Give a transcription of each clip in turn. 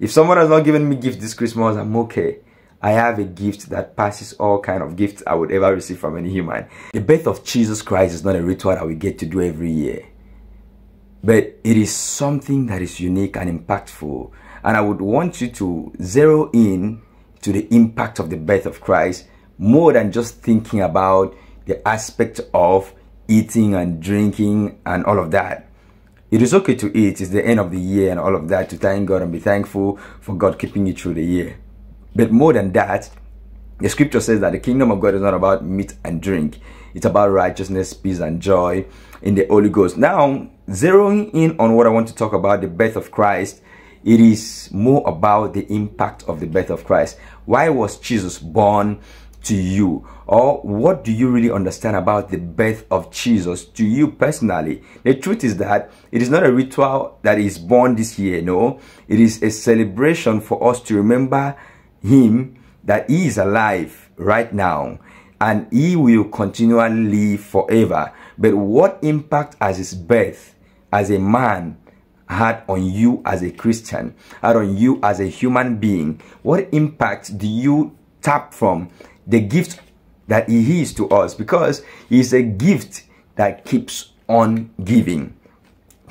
If someone has not given me gift this Christmas, I'm okay. I have a gift that passes all kind of gifts I would ever receive from any human. The birth of Jesus Christ is not a ritual that we get to do every year. But it is something that is unique and impactful. And I would want you to zero in to the impact of the birth of Christ more than just thinking about the aspect of eating and drinking and all of that. It is okay to eat, it's the end of the year and all of that, to thank God and be thankful for God keeping you through the year. But more than that, the scripture says that the kingdom of God is not about meat and drink, it's about righteousness, peace, and joy in the Holy Ghost. Now, zeroing in on what I want to talk about the birth of Christ, it is more about the impact of the birth of Christ. Why was Jesus born? To you? Or what do you really understand about the birth of Jesus to you personally? The truth is that it is not a ritual that is born this year no. It is a celebration for us to remember him that he is alive right now and he will continually live forever. But what impact has his birth as a man had on you as a Christian, had on you as a human being? What impact do you tap from the gift that he is to us because he is a gift that keeps on giving.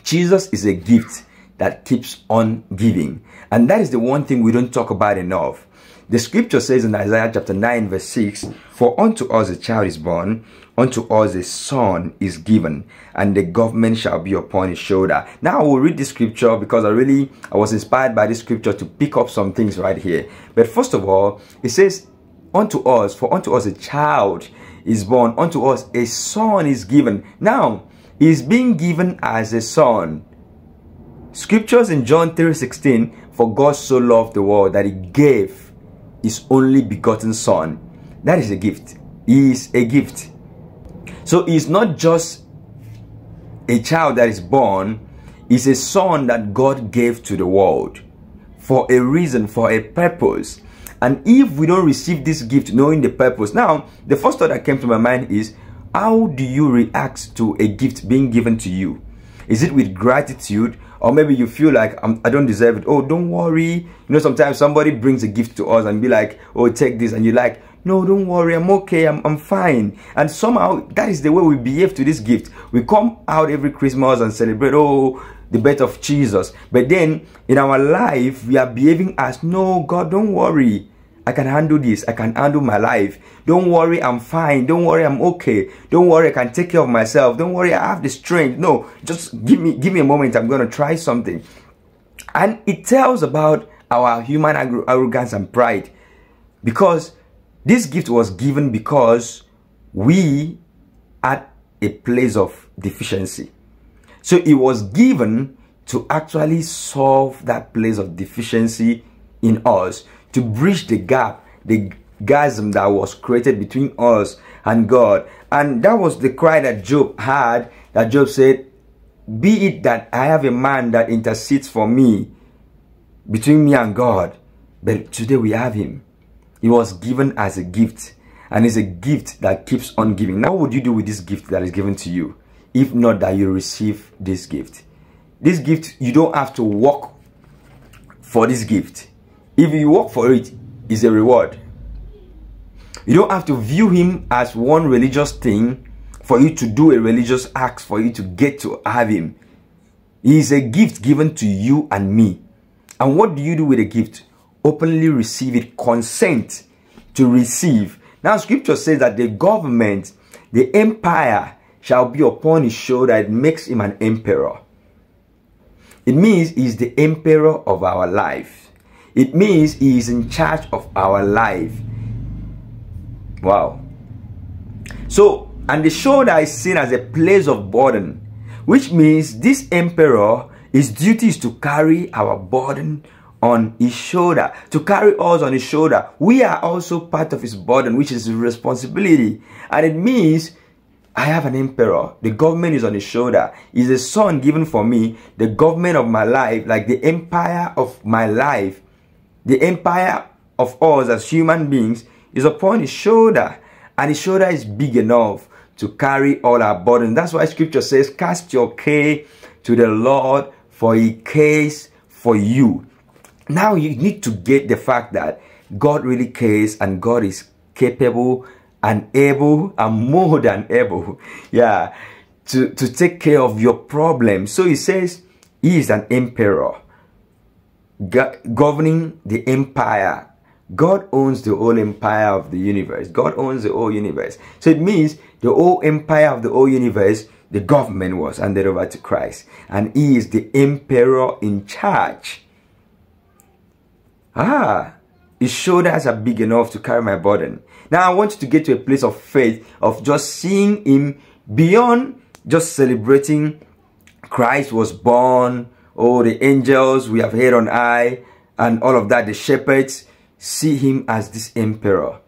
Jesus is a gift that keeps on giving. And that is the one thing we don't talk about enough. The scripture says in Isaiah chapter 9 verse 6, For unto us a child is born, unto us a son is given, and the government shall be upon his shoulder. Now I will read this scripture because I really, I was inspired by this scripture to pick up some things right here. But first of all, it says, unto us, for unto us a child is born, unto us a son is given. Now, is being given as a son. Scriptures in John 3:16, for God so loved the world that he gave his only begotten son. That is a gift. He is a gift. So he's not just a child that is born, he's a son that God gave to the world for a reason, for a purpose. And if we don't receive this gift knowing the purpose, now the first thought that came to my mind is how do you react to a gift being given to you? Is it with gratitude? Or maybe you feel like I'm, I do not deserve it. Oh, don't worry. You know, sometimes somebody brings a gift to us and be like, oh, take this. And you're like, no, don't worry. I'm okay. I'm, I'm fine. And somehow that is the way we behave to this gift. We come out every Christmas and celebrate, oh, the birth of Jesus. But then in our life, we are behaving as, no, God, don't worry. I can handle this. I can handle my life. Don't worry, I'm fine. Don't worry, I'm okay. Don't worry, I can take care of myself. Don't worry, I have the strength. No, just give me give me a moment. I'm going to try something. And it tells about our human arrogance and pride because this gift was given because we had a place of deficiency. So it was given to actually solve that place of deficiency in us to bridge the gap, the chasm that was created between us and God. And that was the cry that Job had, that Job said, Be it that I have a man that intercedes for me between me and God. But today we have him. He was given as a gift. And it's a gift that keeps on giving. Now, what would you do with this gift that is given to you? If not that you receive this gift. This gift, you don't have to work for this gift. If you work for it, it's a reward. You don't have to view him as one religious thing for you to do a religious act for you to get to have him. He is a gift given to you and me. And what do you do with a gift? Openly receive it, consent to receive. Now, scripture says that the government, the empire, shall be upon his shoulder. It makes him an emperor. It means he's the emperor of our life. It means He is in charge of our life. Wow. So, and the shoulder is seen as a place of burden, which means this emperor, his duty is to carry our burden on his shoulder, to carry us on his shoulder. We are also part of his burden, which is responsibility. And it means I have an emperor. The government is on his shoulder. He's a son given for me. The government of my life, like the empire of my life, the empire of us as human beings is upon his shoulder, and his shoulder is big enough to carry all our burdens. That's why scripture says, Cast your care to the Lord, for he cares for you. now you need to get the fact that God really cares and God is capable and able and more than able. Yeah. To, to take care of your problems. So he says he is an emperor governing the empire. God owns the whole empire of the universe. God owns the whole universe. So it means the whole empire of the whole universe, the government was handed over to Christ. And he is the emperor in charge. Ah, his shoulders are big enough to carry my burden. Now I want you to get to a place of faith, of just seeing him beyond just celebrating Christ was born, oh, the angels we have heard on high, and all of that, the shepherds, see him as this emperor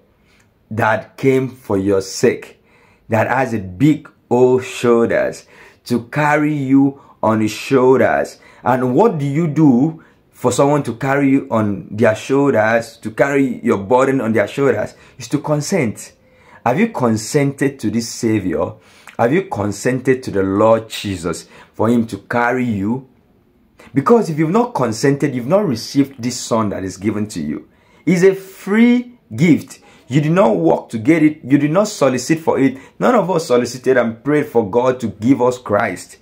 that came for your sake, that has a big old shoulders to carry you on his shoulders. And what do you do for someone to carry you on their shoulders, to carry your burden on their shoulders, is to consent. Have you consented to this Savior? Have you consented to the Lord Jesus for Him to carry you? Because if you've not consented, you've not received this Son that is given to you. It's a free gift. You did not work to get it. You did not solicit for it. None of us solicited and prayed for God to give us Christ.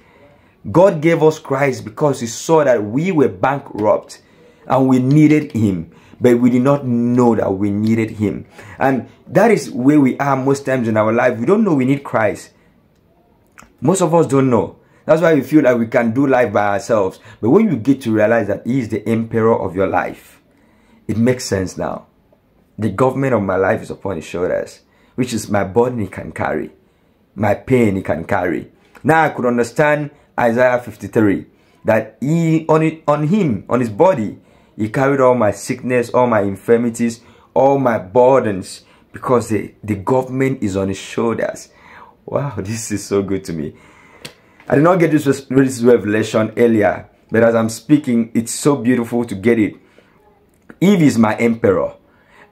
God gave us Christ because he saw that we were bankrupt and we needed him but we did not know that we needed him. And that is where we are most times in our life. We don't know we need christ. Most of us don't know. That's why we feel like we can do life by ourselves. But when you get to realize that he is the emperor of your life it makes sense now. The government of my life is upon his shoulders which is my burden he can carry my pain he can carry. Now i could understand Isaiah 53 that he on it on him on his body he carried all my sickness all my infirmities all my burdens because the, the government is on his shoulders. Wow this is so good to me. I did not get this, this revelation earlier but as i'm speaking it's so beautiful to get it. Eve is my emperor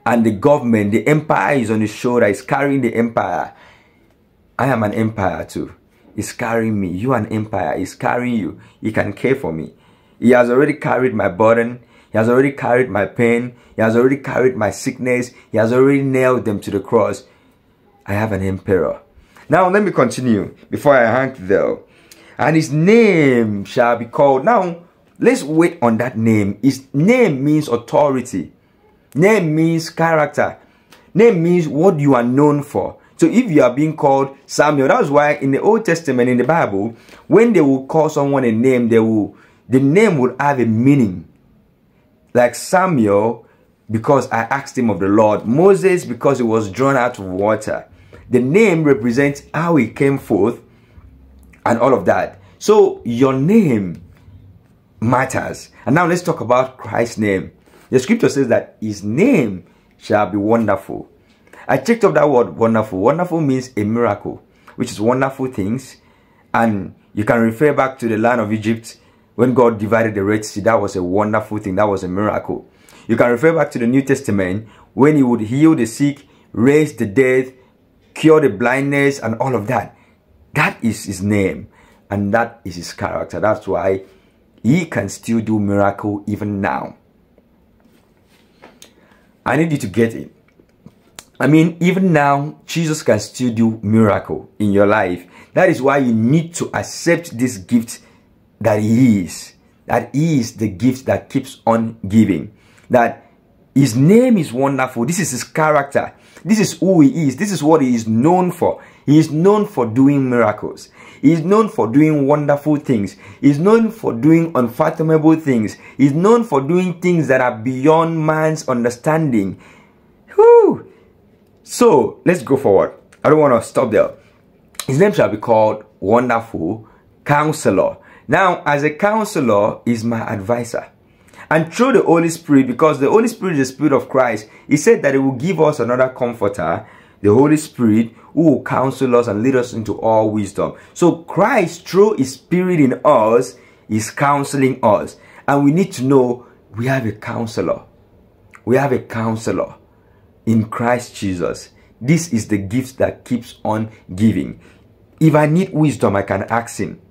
and the government the empire is on his shoulder is carrying the empire. I am an empire too is carrying me. You an empire is carrying you. He can care for me. He has already carried my burden. He has already carried my pain. He has already carried my sickness. He has already nailed them to the cross. I have an emperor. Now let me continue before I hang there. And his name shall be called. Now let's wait on that name. His name means authority. Name means character. Name means what you are known for. So if you are being called Samuel, that's why in the Old Testament, in the Bible, when they will call someone a name, they will the name will have a meaning. Like Samuel, because I asked him of the Lord. Moses, because he was drawn out of water. The name represents how he came forth and all of that. So your name matters. And now let's talk about Christ's name. The scripture says that his name shall be wonderful. I checked up that word wonderful. Wonderful means a miracle, which is wonderful things. And you can refer back to the land of Egypt when God divided the Red Sea. That was a wonderful thing. That was a miracle. You can refer back to the New Testament when he would heal the sick, raise the dead, cure the blindness, and all of that. That is his name. And that is his character. That's why he can still do miracle even now. I need you to get it. I mean, even now, Jesus can still do miracle in your life. That is why you need to accept this gift that he is. That he is the gift that keeps on giving. That his name is wonderful. This is his character. This is who he is. This is what he is known for. He is known for doing miracles. He is known for doing wonderful things. He is known for doing unfathomable things. He is known for doing things that are beyond man's understanding. Whew. So let's go forward. I don't want to stop there. His name shall be called Wonderful Counselor. Now, as a counselor, is my advisor. And through the Holy Spirit, because the Holy Spirit is the Spirit of Christ, He said that He will give us another comforter, the Holy Spirit, who will counsel us and lead us into all wisdom. So Christ, through His Spirit in us, is counseling us. And we need to know we have a counselor. We have a counselor in Christ Jesus. This is the gift that keeps on giving. If I need wisdom, I can ask Him.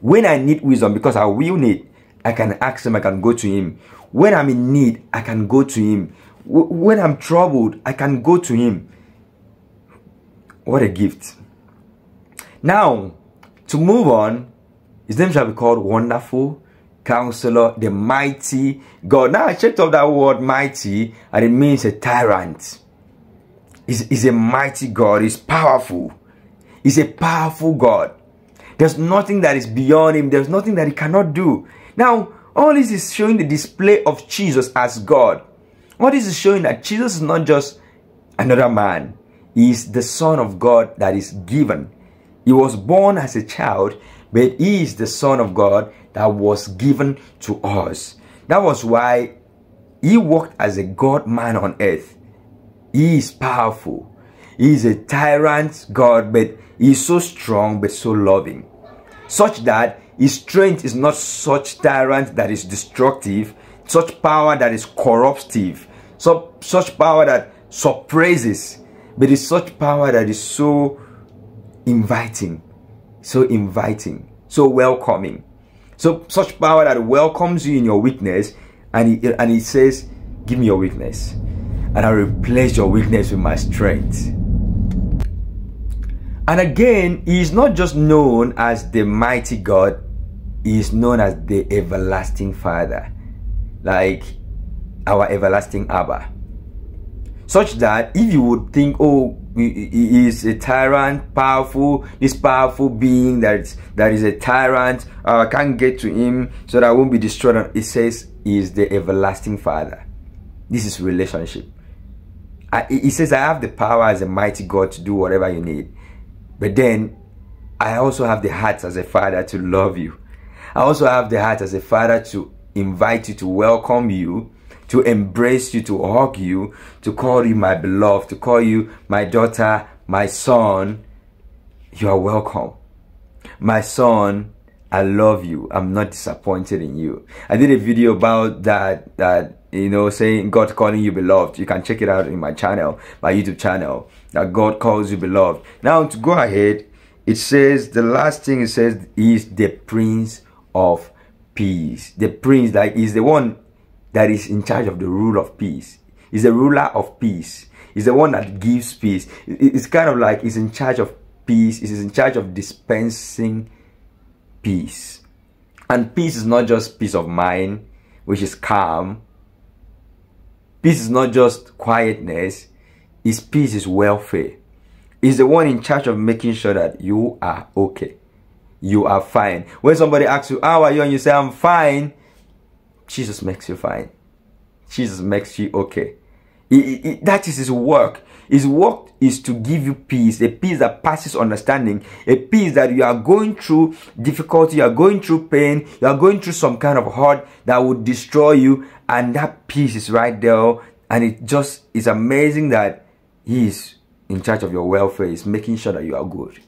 When I need wisdom, because I will need, I can ask him, I can go to him. When I'm in need, I can go to him. when I'm troubled, I can go to him. What a gift. Now, to move on, his name shall be called Wonderful, Counselor, the Mighty God. Now, I checked up that word mighty, and it means a tyrant. He's, he's a mighty God, he's powerful. He's a powerful God. There's nothing that is beyond him, there's nothing that he cannot do. Now, all this is showing the display of Jesus as God. All this is showing that Jesus is not just another man, he is the Son of God that is given. He was born as a child, but he is the Son of God that was given to us. That was why he walked as a God man on earth. He is powerful. He is a tyrant God, but he is so strong but so loving. Such that his strength is not such tyrant that is destructive, such power that is corruptive, so, such power that suppresses, but it's such power that is so inviting, so inviting, so welcoming. So such power that welcomes you in your weakness and it, and it says, give me your weakness and I replace your weakness with my strength. And again, he is not just known as the mighty God, he is known as the everlasting Father, like our everlasting Abba. Such that if you would think, oh, he is a tyrant, powerful, this powerful being that is, that is a tyrant, uh, can't get to him so that I won't be destroyed. It says he is the everlasting Father. This is relationship. I, he says, I have the power as a mighty God to do whatever you need. But then, I also have the heart as a father to love you. I also have the heart as a father to invite you, to welcome you, to embrace you, to hug you, to call you my beloved, to call you my daughter, my son. You are welcome. My son, I love you. I'm not disappointed in you. I did a video about that, that you know, saying God calling you beloved. You can check it out in my channel, my YouTube channel, that God calls you beloved. Now, to go ahead, it says, the last thing it says is the Prince of Peace. The Prince, like, is the one that is in charge of the rule of peace. He's the ruler of peace. He's the one that gives peace. It's kind of like he's in charge of peace. He's in charge of dispensing peace. And peace is not just peace of mind, which is calm, Peace is not just quietness, his peace is welfare. He's the one in charge of making sure that you are okay. You are fine. When somebody asks you, How are you? and you say, I'm fine, Jesus makes you fine. Jesus makes you okay. that is his work. His work is to give you peace, a peace that passes understanding, a peace that you are going through difficulty, you are going through pain, you are going through some kind of hurt that would destroy you, and that peace is right there. And it just is amazing that He is in charge of your welfare, He's making sure that you are good.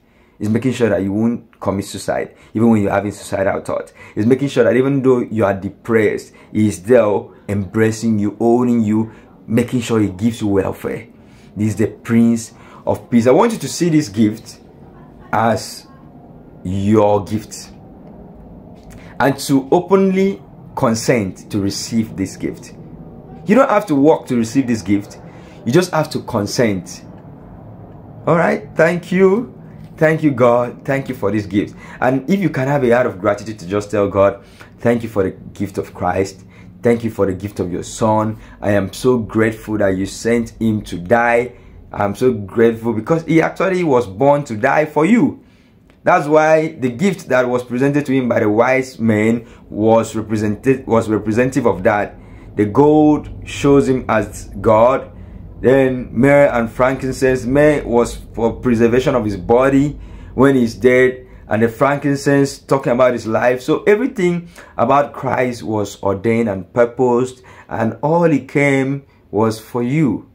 He's making sure that you won't commit suicide, even when you're having suicidal thoughts. He's making sure that even though you are depressed, He is there embracing you, owning you, making sure He gives you welfare. This is the Prince of Peace. I want you to see this gift as your gift and to openly consent to receive this gift. You don't have to work to receive this gift, you just have to consent. All right, thank you. Thank you, God. Thank you for this gift. And if you can have a heart of gratitude to just tell God, thank you for the gift of Christ. Thank you for the gift of your son. I am so grateful that you sent him to die. I'm so grateful because he actually was born to die for you. That's why the gift that was presented to him by the wise men was represented was representative of that. The gold shows him as God. Then myrrh and frankincense. Myrrh was for preservation of his body when he's dead and the frankincense talking about his life. So everything about Christ was ordained and purposed, and all he came was for you.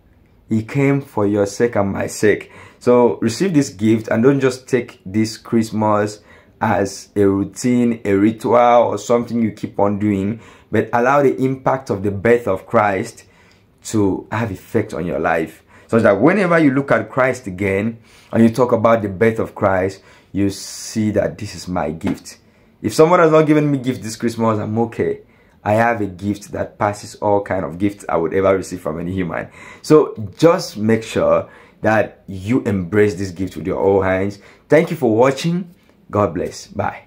He came for your sake and my sake. So receive this gift and don't just take this Christmas as a routine, a ritual, or something you keep on doing, but allow the impact of the birth of Christ to have effect on your life. So that whenever you look at Christ again and you talk about the birth of Christ, you see that this is my gift. If someone has not given me gift this Christmas, I'm okay. I have a gift that passes all kind of gifts I would ever receive from any human. So just make sure that you embrace this gift with your all hands. Thank you for watching. God bless. Bye.